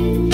you.